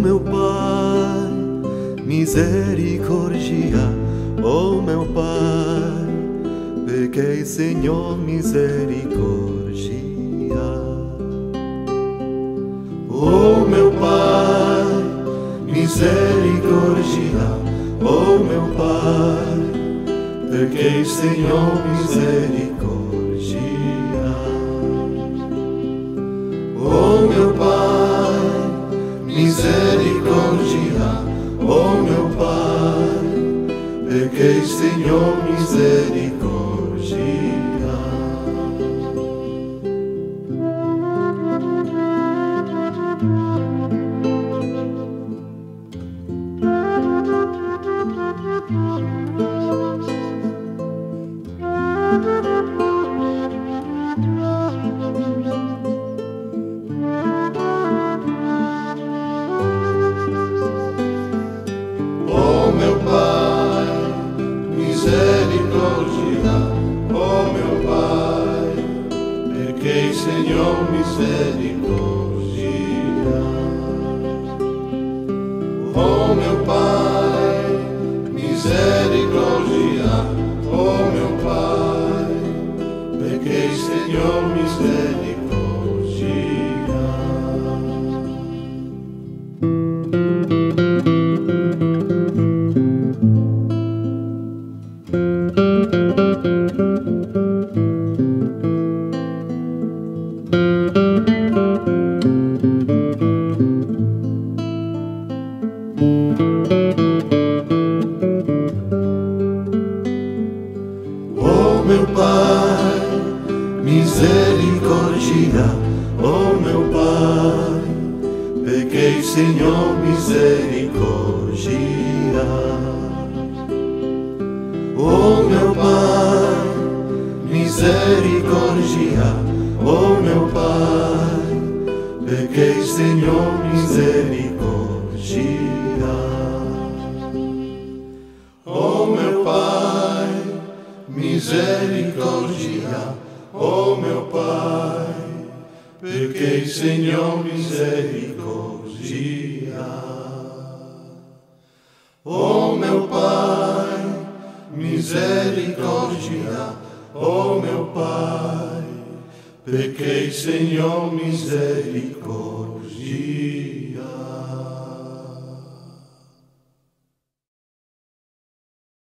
meu Pai, misericórdia, oh meu Pai, pequei, Senhor, misericórdia. Oh meu Pai, misericórdia, oh meu Pai, pequei, Senhor, misericórdia. Misericórdia, oh meu Pai, pequei, Senhor, misericórdia. Misericórdia. Oh meu Pai, oh pequei, Senhor, misericórdia. Meu Pai, misericórdia, oh meu Pai, pequei, Senhor, misericórdia. Oh meu Pai, misericórdia, oh meu Pai, misericórdia, oh meu Pai, pequei, Senhor, misericórdia. Oh meu Pai, misericórdia, oh meu Pai, pequei, Senhor, misericórdia.